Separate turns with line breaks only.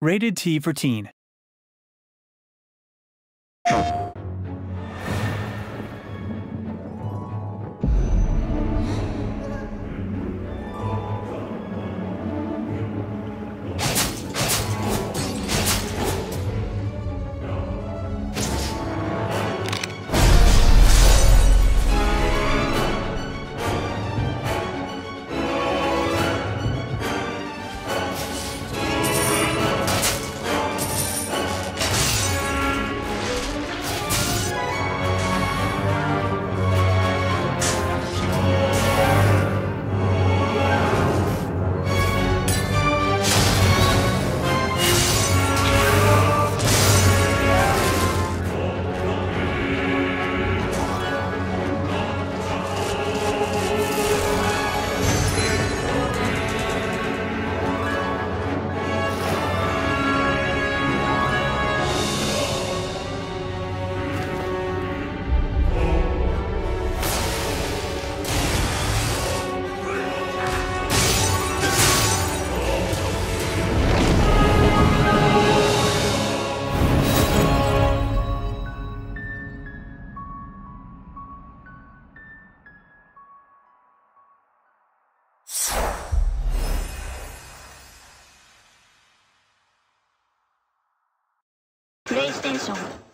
Rated T for Teen.
プレイステーション